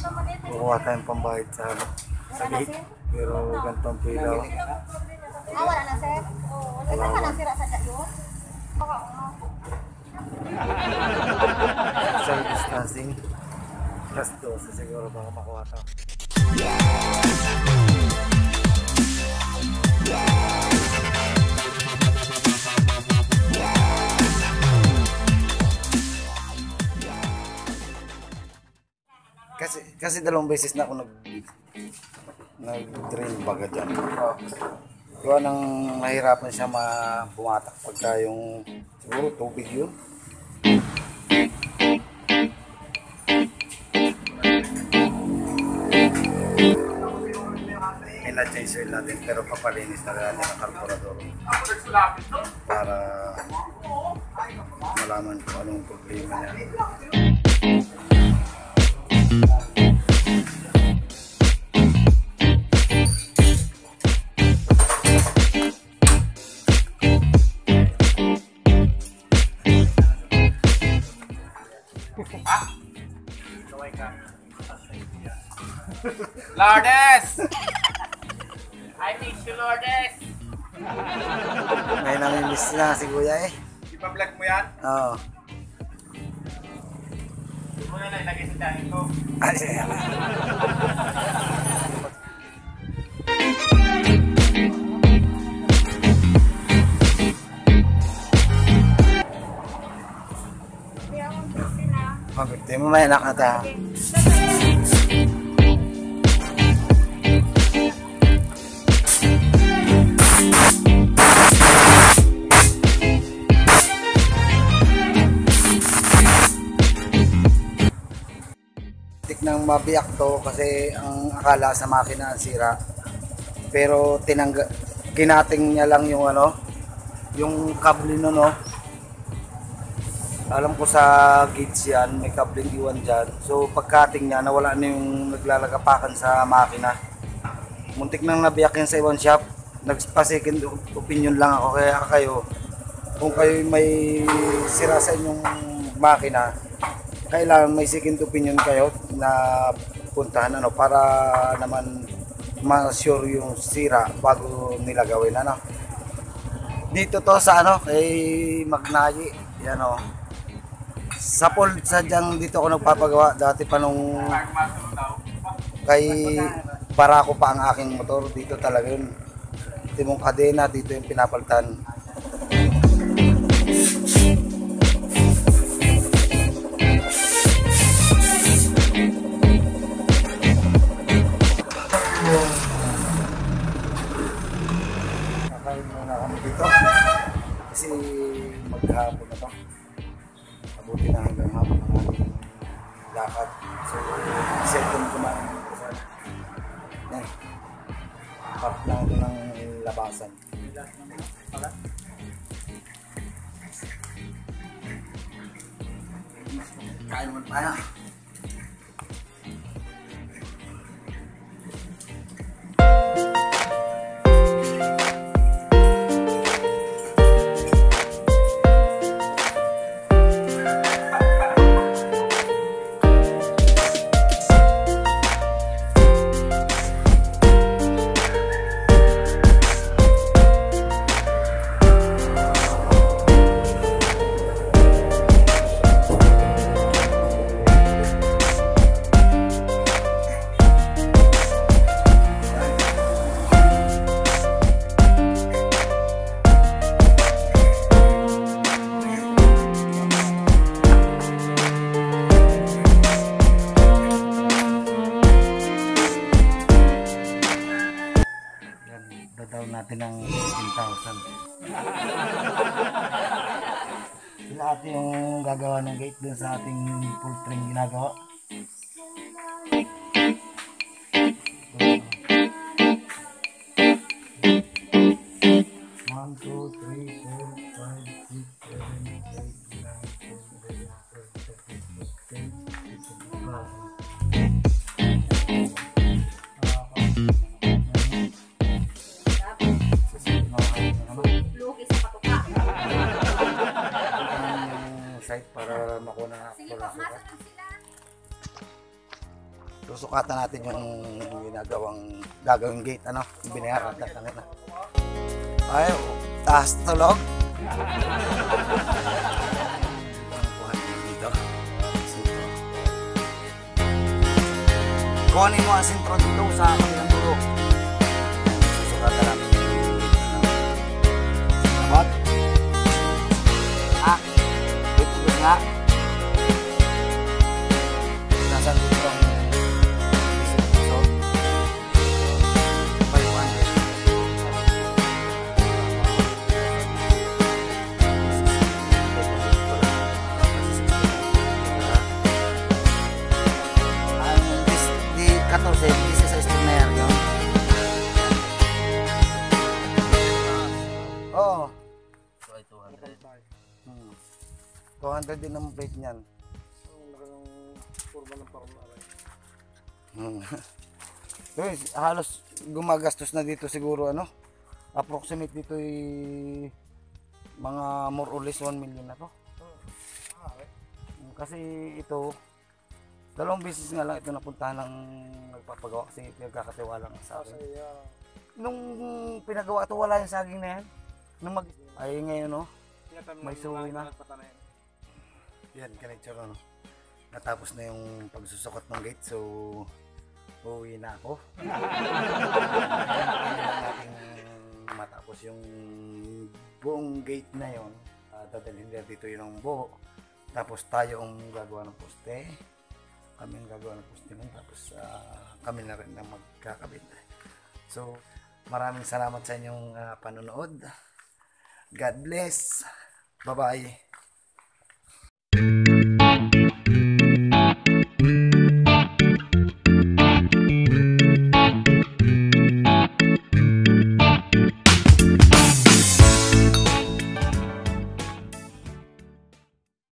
kukuha tayong pambayad sa ano, sa gate. Pero ganito ang pilaw. Ah, wala na, sir? Wala ka nang sira sa yun? Social distancing. Plus 12 siguro baka makuha tayo. Kasi kasi dalawang beses na ako nag nag-drain baga dyan. Gawa nang nahirapan siya ma bumatak pagka yung siguro tubig yun. Ina-change oil natin pero papalinis na natin ang carburetor para malaman kung anong problema niya. Lourdes! I miss you, Lourdes! Ngayon namimiss na si Kuya eh. Ipa-vlog mo yan? Oo. Hindi mo na lang ilagay sa dahil ko. Ay, may anak na ta. Mabiyak to kasi ang akala sa makina ang sira. Pero tinangga kinating niya lang yung ano, yung kable no no. Alam ko sa gates yan, may kabling iwan dyan. So pagkating niya, nawala na yung naglalagapakan sa makina. Muntik nang nabiyak yan sa ibang shop. Nagpa-second opinion lang ako kaya kayo. Kung kayo may sira sa inyong makina, kailangan may second opinion kayo na puntahan ano para naman ma-sure yung sira bago nila gawin ano. Dito to sa ano kay Magnayi, yan oh. Sa pool sadyang dito ako nagpapagawa dati pa nung kay Barako pa ang aking motor dito talaga yun. Timong kadena dito yung pinapalitan. Kasi maghapon na to. Abuti na hanggang hapon ng ating lakad. So, second kumain dito sa yan. Park lang ito ng labasan. Kain mo tayo. Dadaw natin ng 15,000. Sila yung gagawa ng gate dun sa ating full train ginagawa. One, two, three, four, five, six, seven, eight, nine, ten, eleven, twelve, thirteen, fourteen, fifteen, sixteen, para makuha na Sige po, lang sila. susukatan natin yung ginagawang gagawing gate ano? Yung binayaran natin na. Ay taas tulog. Kuhanin mo ang sintro dito sa kabilang Hmm. 200 din ang plate niyan. Hmm. Guys, halos gumagastos na dito siguro ano. Approximate dito ay mga more or less 1 million na to. Hmm, Kasi ito dalawang beses nga lang ito napuntahan ng nagpapagawa kasi pinagkakatiwala nga sa akin. Nung pinagawa ito wala yung saging na yan. Nung mag ay ngayon no. May suwi na. Yan, ganito no. Natapos na yung pagsusukat ng gate, so uuwi na ako. natin matapos yung buong gate na yon. Uh, dadalhin nila dito yung buo. Tapos tayo ang gagawa ng poste. Kami ang gagawa ng poste nun. Tapos ah, kami na rin ang magkakabit. So, maraming salamat sa inyong ah, panonood. God bless. Bye-bye.